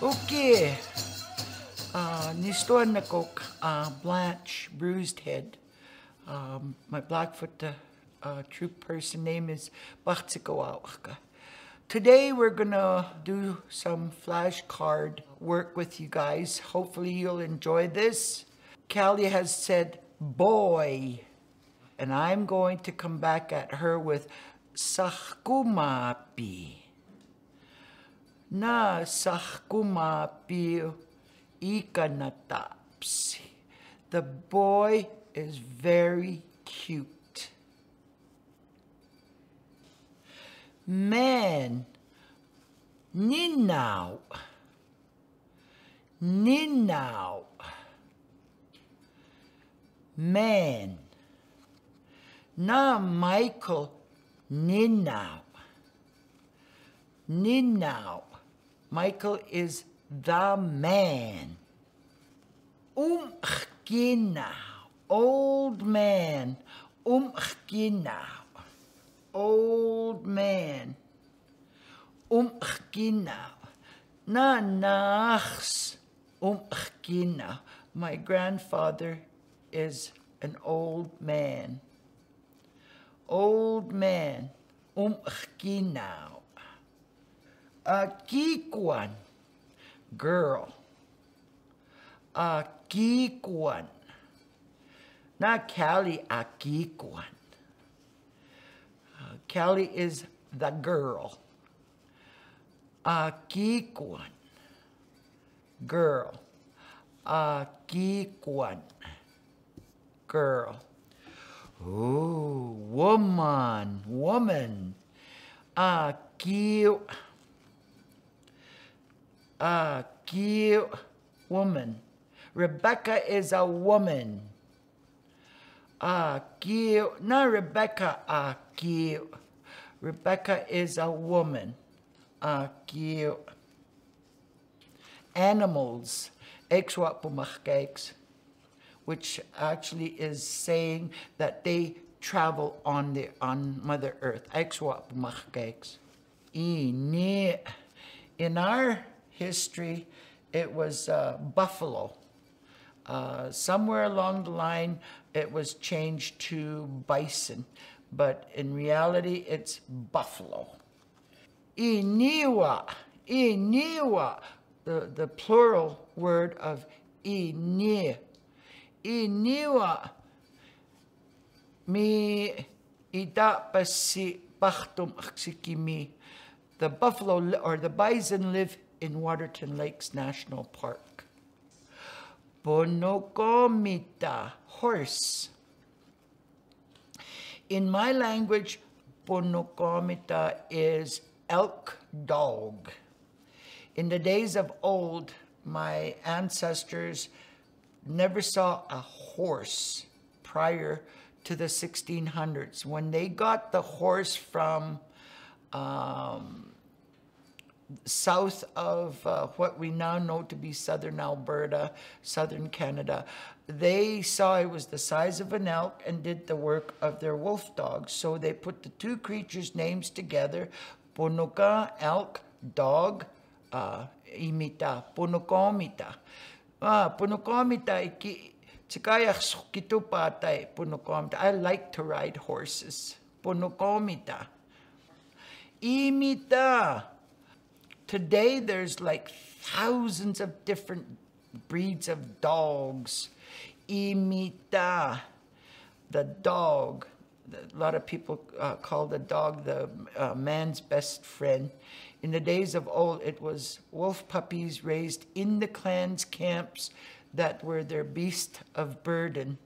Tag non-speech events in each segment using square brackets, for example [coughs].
Okay. Uh, nistuan na kok, uh, Blanche, Bruisedhead. Um, my Blackfoot uh, uh, troop person name is Bachtsikawawaka. Today we're gonna do some flashcard work with you guys. Hopefully you'll enjoy this. Callie has said boy, and I'm going to come back at her with sahkumapi. Na sahkumapi ikanatapsi. The boy is very cute. Man, ninaw. Ninaw. Man. Na Michael Ninaw. Ninaw. Michael is the man. Umchginau. Old man. Umchginau. Old man. Umchginau. Na nachs. Umchginau. My grandfather is an old man. Old man. Umchginau. Akikwan. Girl. a Akikwan. Not Callie, Akikwan. Uh, Callie is the girl. Akikwan. Girl. Akikwan. Girl. Ooh, woman, woman. Aki. Aki, woman. Rebecca is a woman. A Aki, not Rebecca, a Aki. Rebecca is a woman. A Aki. Animals. Which actually is saying that they travel on the on Mother Earth. In our history, it was uh, buffalo. Uh, somewhere along the line, it was changed to bison, but in reality, it's buffalo. Iniwa, iniwa, the, the plural word of ini iniwa mi idapasi pachtum aksikimi. The buffalo or the bison live in Waterton Lakes National Park. Bonokomita, horse. In my language, Bonokomita is elk dog. In the days of old, my ancestors never saw a horse prior to the 1600s. When they got the horse from um, south of uh, what we now know to be southern Alberta, southern Canada, they saw it was the size of an elk and did the work of their wolf dogs. So they put the two creatures' names together, Ponuka, elk, dog, uh, imita, Ponukomita. Ah, punukomita. I like to ride horses. Punukomita. Imita. Today there's like thousands of different breeds of dogs. Imita. The dog. A lot of people uh, call the dog the uh, man's best friend. In the days of old, it was wolf puppies raised in the clans' camps that were their beast of burden,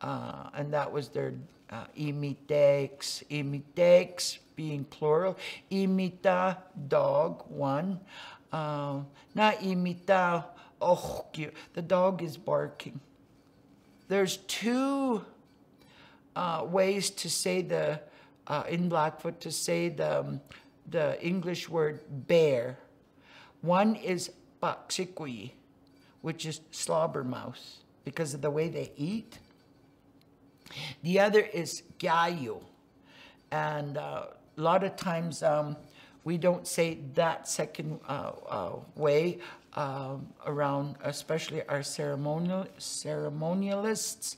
uh, and that was their uh, imitex, imitex being plural, imita, dog, one, uh, na imita, oh, the dog is barking. There's two uh, ways to say the, uh, in Blackfoot, to say the, um, the English word bear. One is baksikui, which is slobbermouth because of the way they eat. The other is gayu. And uh, a lot of times um, we don't say that second uh, uh, way um, around, especially our ceremonial ceremonialists.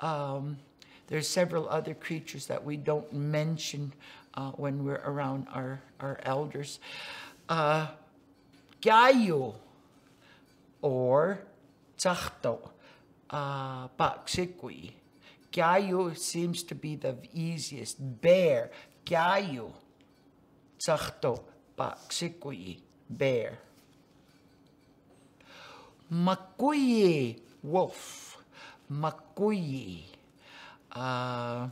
Um, there's several other creatures that we don't mention uh, when we're around our, our elders. Uh, Gayo or Tsachto, uh, Paksikwi. Gayo seems to be the easiest. Bear, Gayo, Tsachto, Paksikwi, bear. Makuyi, wolf. Makuyi. Uh,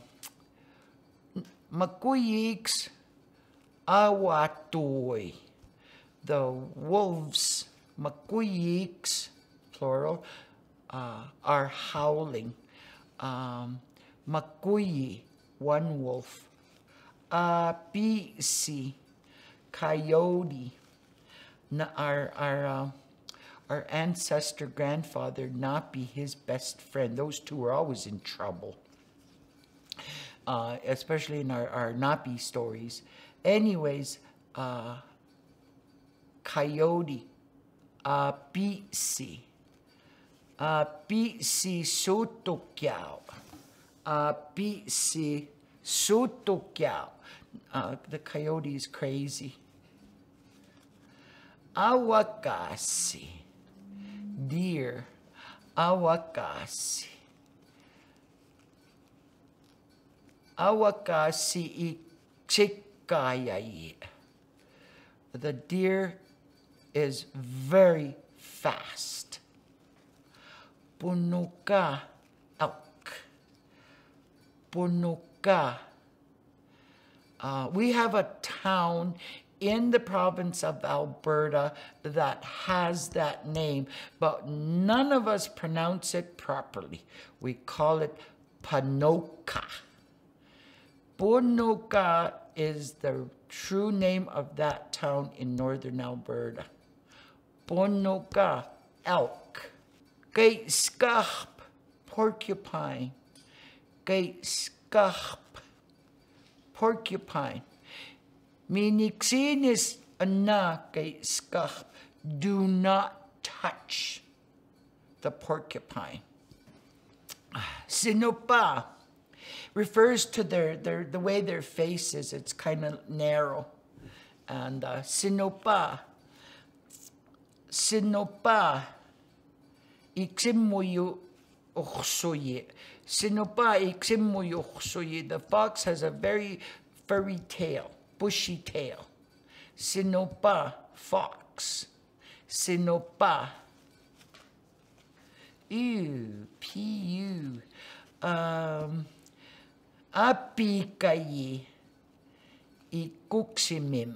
Makuyiks awatoy. The wolves, Makuyiks, plural, uh, are howling. Um, one wolf. Apisi, coyote. Na, our our uh, our ancestor grandfather Napi, his best friend. Those two were always in trouble uh, especially in our, our Napi stories. Anyways, uh, coyote, uh, pisi, uh, pisi sutukyao, uh, pisi sutukyao. Uh, the coyote is crazy. Awakasi, deer, awakasi. awakasi iksikayai. The deer is very fast. Punuka elk. Punuka. Uh, we have a town in the province of Alberta that has that name, but none of us pronounce it properly. We call it Panoka. Ponoka is the true name of that town in northern Alberta. Ponoka, elk. Geitskarp, porcupine. Geitskarp, porcupine. Minixinis ana geitskarp. Do not touch the porcupine. Sinopa refers to their, their the way their face is. It's kind of narrow. And uh, sinopa, sinopa, iksimuyu uksuyi. Sinopa iksimuyu uksuyi. The fox has a very furry tail, bushy tail. Sinopa, fox. Sinopa. Ew, P-U. Um, apikai i kuksimim.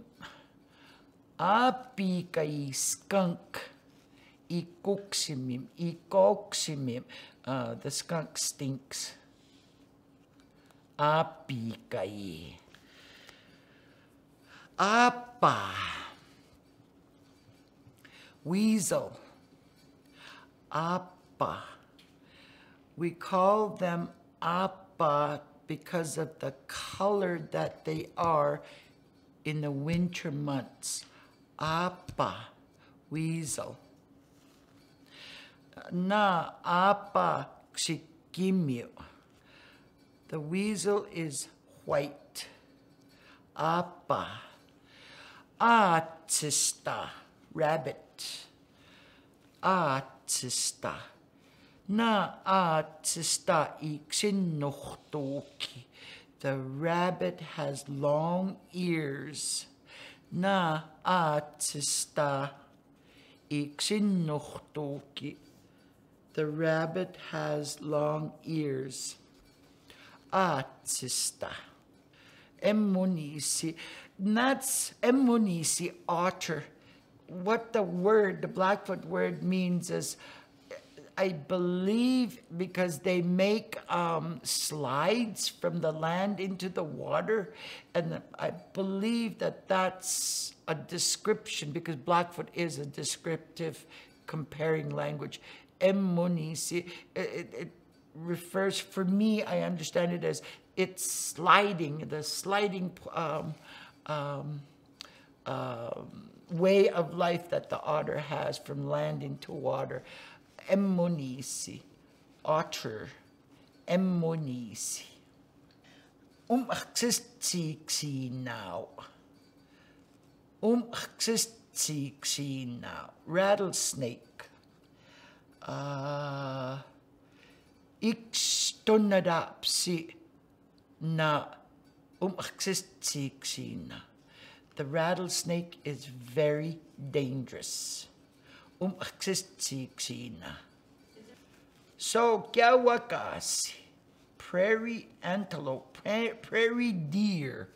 Apikai skunk i koksimim. Uh, the skunk stinks. Apikai. Apa. Weasel. Apa. We call them apa because of the color that they are in the winter months. Apa, weasel. Na apa xikimyu. The weasel is white. Apa. Atista, rabbit. Atista na atsista iksinnohtuki. The rabbit has long ears. Na atsista iksinnohtuki. The rabbit has long ears. Atsista. Emunisi. That's emunisi, otter. What the word, the Blackfoot word means is I believe because they make um, slides from the land into the water, and I believe that that's a description because Blackfoot is a descriptive comparing language. Emunisi, it, it, refers, for me, I understand it as it's sliding, the sliding um, um, um, way of life that the otter has from landing to water. Emmonisi, otter, emmonisi. Um now. Um now. Rattlesnake. Uh, Ixtonadapsi na um axistiksi na. The rattlesnake is very dangerous. Um axistiksi na. So, kiawakasi, prairie antelope, pra- prairie deer.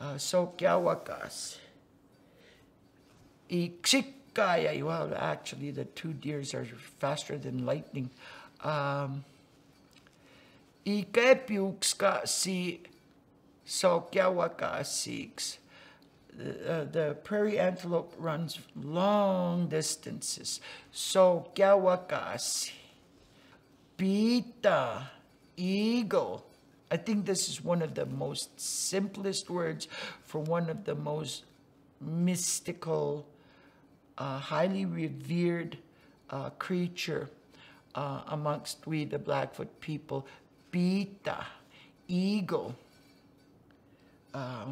Uh, so, kiawakas. Iksikaya, well, actually, the two deers are faster than lightning. Um, Ikepiukska si uh, the prairie antelope runs long distances. So kiawakasi. Beta, eagle. I think this is one of the most simplest words for one of the most mystical, uh, highly revered uh, creature uh, amongst we, the Blackfoot people. Beta, eagle. Uh,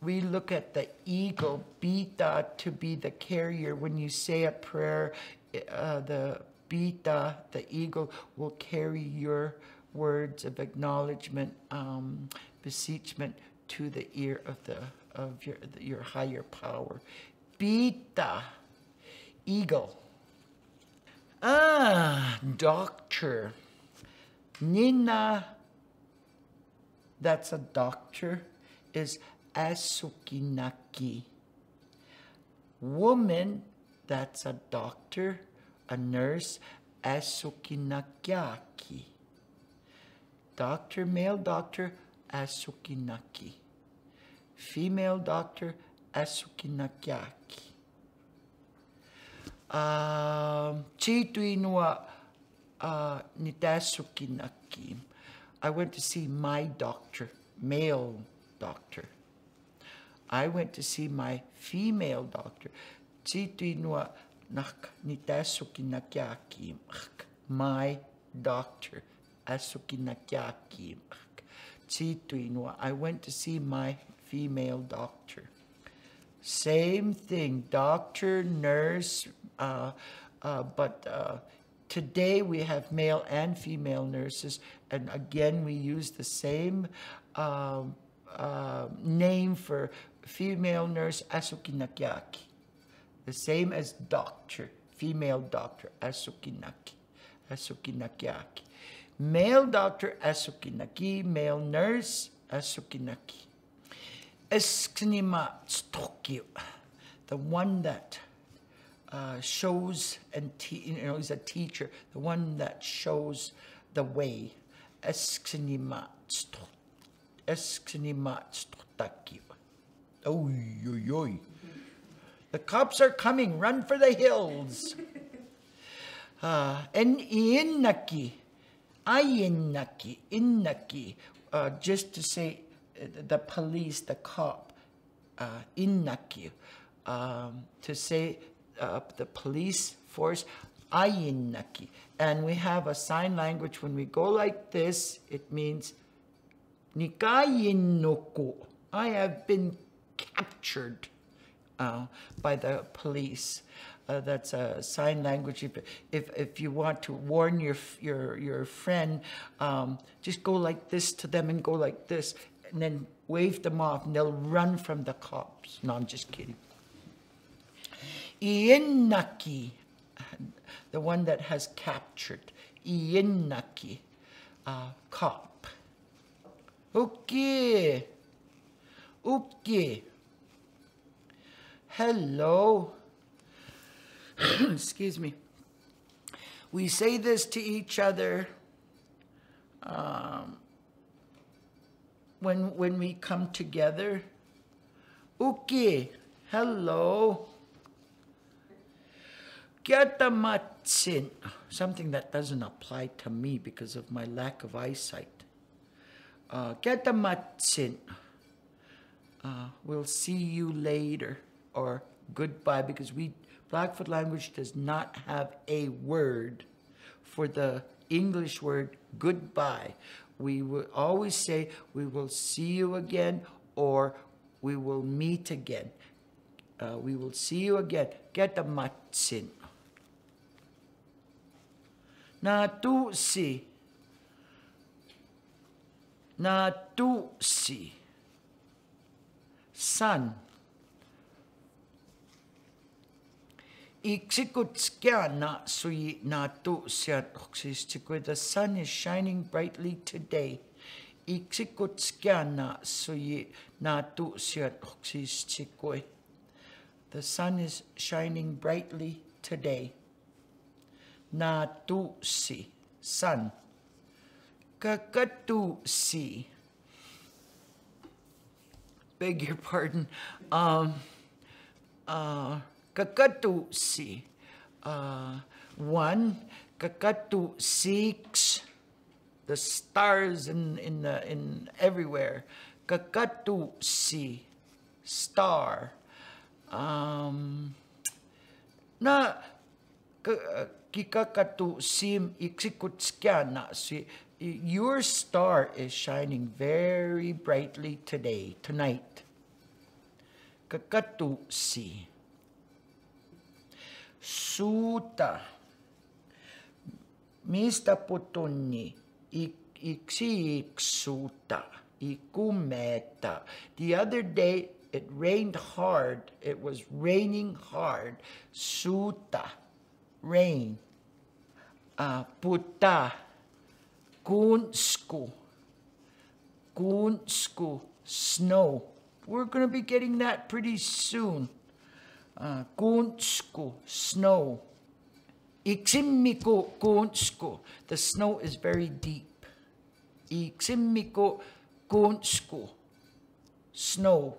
we look at the eagle, beta, to be the carrier. When you say a prayer, uh, the beta, the eagle, will carry your words of acknowledgement, um, beseechment to the ear of the of your your higher power. Beta, eagle. Ah, doctor. Nina, that's a doctor, is Asukinaki. Woman, that's a doctor, a nurse, Asukinakyaki. Doctor, male doctor, Asukinaki. Female doctor, Asukinakyaki. Um, Chituinua uh, Nitasukinaki. I went to see my doctor, male doctor. I went to see my female doctor. Chituinua nak Nitasukinaki. My doctor, Asukinaki. Chituinua. I went to see my female doctor. Same thing, doctor, nurse, uh, uh, but uh, today we have male and female nurses, and again we use the same um, uh, name for female nurse, Asukinakiaki. The same as doctor, female doctor, Asukinaki, Asukinakiaki. Male doctor, Asukinaki, male nurse, Asukinaki. Eskinima Stokyu, the one that uh, shows and you know is a teacher, the one that shows the way. Eskinima Stotakyu. Oy, oy, oy. The cops are coming. Run for the hills. [laughs] Uh, and innaki, ayinnaki, innaki, uh, just to say the police, the cop, uh, innaki, um, to say uh, the police force, ayinnaki. And we have a sign language. When we go like this, it means nikayinnoku. I have been captured uh, by the police. Uh, that's a sign language. If, if, if you want to warn your your your friend, um, just go like this to them and go like this, and then wave them off, and they'll run from the cops. No, I'm just kidding. Ienaki, the one that has captured. Ienaki, uh, cop. Okay. Okay. Hello. [coughs] Excuse me. We say this to each other um, when when we come together. Okay. Hello. Gyatamatsin. Something that doesn't apply to me because of my lack of eyesight. Uh, Gyatamatsin. uh, we'll see you later or goodbye because we Blackfoot language does not have a word for the English word goodbye. We will always say we will see you again or we will meet again. Uh, we will see you again. Get the matsin. Na tu si. Na sui na tu siat oksistikwe. The sun is shining brightly today. Iksikutskiana sui na tu siat oksistikwe. The sun is shining brightly today. Na tu si, sun. Kakatu si. Beg your pardon. Um, uh, kakatu si. Uh, one, kakatu six. The stars in in the, in everywhere. Kakatu si, star. Um, na kikakatu sim iksikutskiana si your star is shining very brightly today, tonight. Kakatu si. Suta. Mistä putunni iksiksuta, ikumeta. The other day it rained hard. It was raining hard. Suta, rain. Uh, puta, kunsku, kunsku, snow. We're going to be getting that pretty soon. Uh, snow. Iksimiko kunsku. The snow is very deep. Iksimiko kunsku, snow.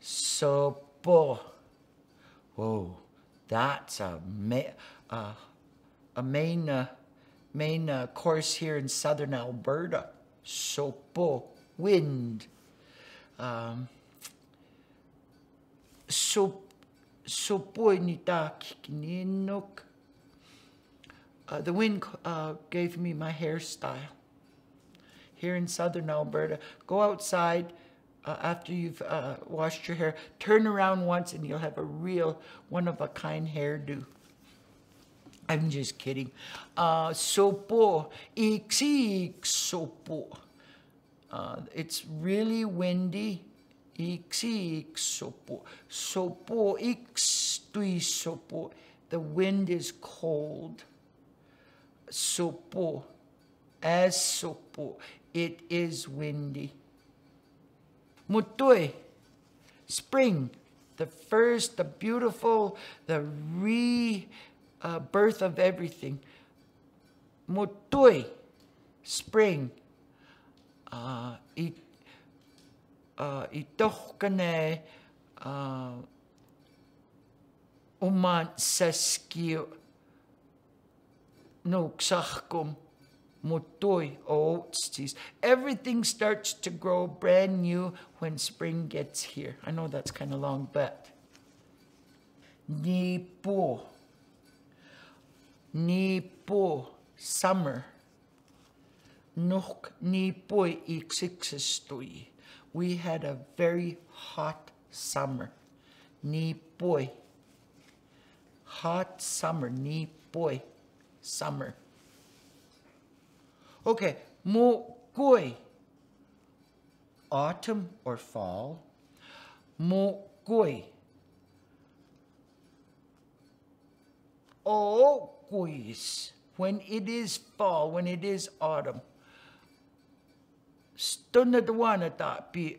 Sopo. Whoa, that's a, ma- a main, uh, main uh, course here in southern Alberta. Sopo, wind. Um, so, kikinok. Uh, the wind uh, gave me my hairstyle here in southern Alberta. Go outside uh, after you've uh, washed your hair, turn around once and you'll have a real one of a kind hairdo. I'm just kidding. Uh, iksi sopo. Uh, it's really windy. Sopo. Sopo, sopo. The wind is cold. Sopo, as sopo. It is windy. Mutui, spring, the first, the beautiful, the rebirth uh, of everything. Mutui, spring. Uh, it, uh, itohkane uh, oatstis. Everything starts to grow brand new when spring gets here. I know that's kind of long, but nipo, nipo, summer. Nuk nipoi iksixistui. We had a very hot summer. Ni boy. Hot summer. Ni boy. Summer. Okay, mo goi. Autumn or fall. Mo goi. Oh, guis. When it is fall, when it is autumn. Stunadwana tapi.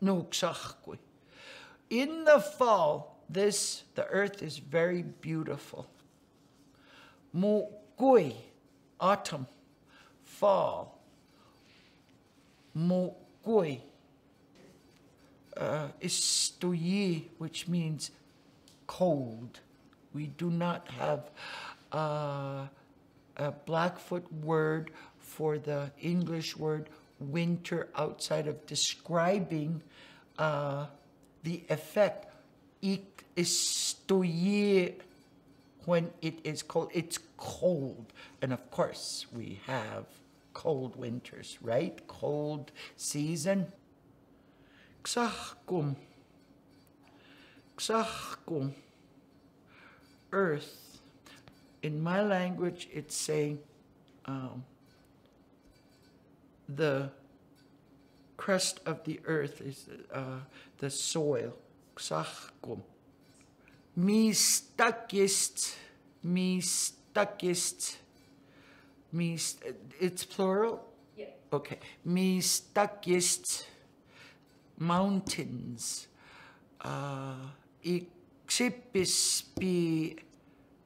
Nuksachkui. In the fall, this, the earth is very beautiful. Mukui, autumn, fall. Mukui, uh, istuyi, which means cold. We do not have a Blackfoot word for the English word winter outside of describing uh, the effect. Ik when it is cold. It's cold. And of course, we have cold winters, right? Cold season. Ksachkum. Ksachkum. Earth. In my language, it's saying um, the crust of the earth is uh, the soil. Ksachkum. Mi stuckist, mi it's plural? Yeah. Okay. Mi stuckist mountains. Uh, Ixipispi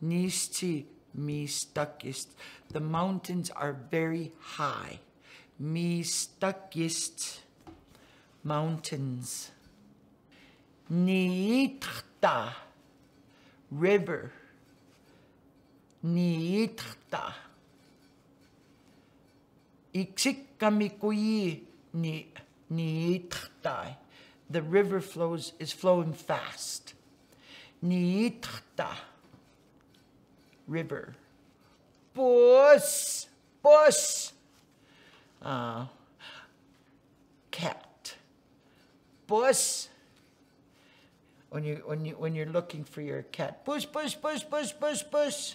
nisti mi stuckist. The mountains are very high. Mi stuckist mountains. Niitrta river. Niitrta. Iksikkamikuyi ni niitrta. The river flows is flowing fast. Niitrta river. Bus bus. Uh, cat. Bus when you when you when you're looking for your cat. Push, push, push, push, push, push.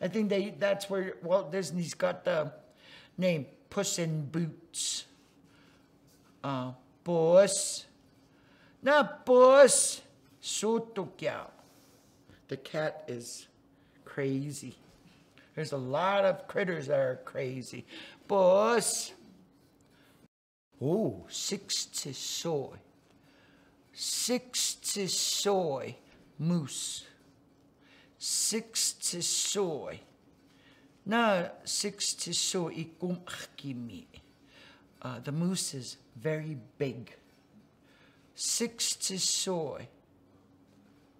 I think they that's where Walt Disney's got the name Puss in Boots. Uh, Puss. Not Puss. Sotokyao. The cat is crazy. There's a lot of critters that are crazy. Puss. Oh, six to soy six to soy moose. Six to soy. Na six to soy ikum akimi. Uh, the moose is very big. Six to soy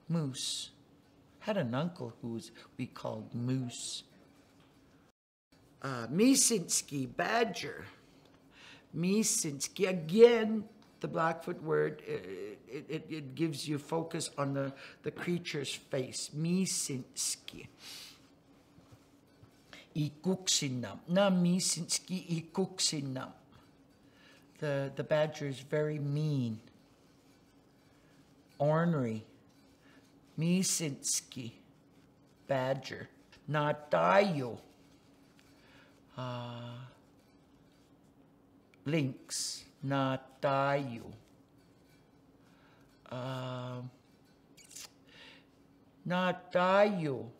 moose. Had an uncle who was we called Moose. Uh, Misinski badger. Misinski again the Blackfoot word, it, it, it, gives you focus on the, the creature's face. Misinski. Ikuksinam. Na misinski ikuksinam. The, the badger is very mean, ornery. Misinski. Badger. Na tayo. Uh, lynx na tayo. Uh, na tayo.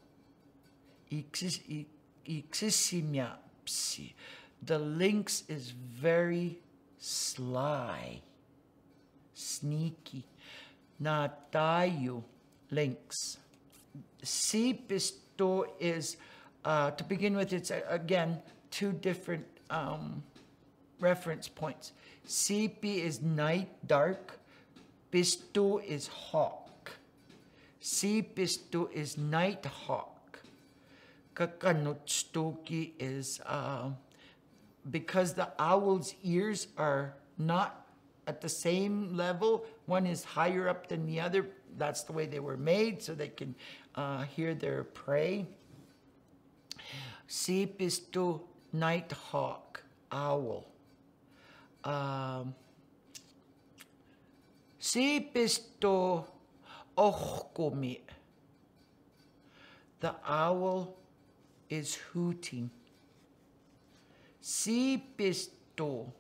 Ixisimyapsi. The lynx is very sly, sneaky. Na tayo, C pisto is, uh, to begin with, it's uh, again two different um, reference points. CP is night, dark. Pisto is hawk. C pisto is night hawk. Kakanutstoki is uh, because the owl's ears are not at the same level. One is higher up than the other. That's the way they were made, so they can uh, hear their prey. C pisto night hawk, owl um, Sipisto ohkomi. The owl is hooting. Sipisto